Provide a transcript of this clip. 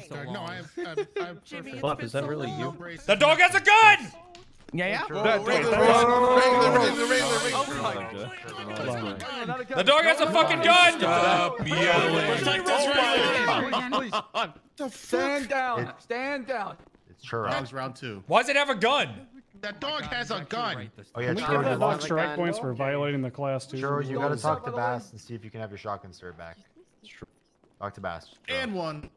so No. I have. I have, I have Jimmy, is that so really long. you? The dog has a gun! Yeah, yeah. That- wait, that- The dog has a fucking gun! Stop yelling. Stand down. Stand down. It's churro. Dogs round two. Why does it have a gun? That dog has a gun. Oh yeah, churro. You lost strike points for violating the class too? churro, you gotta talk to Baas and see if you can have your shotgun served back. Talk to Baas. And one.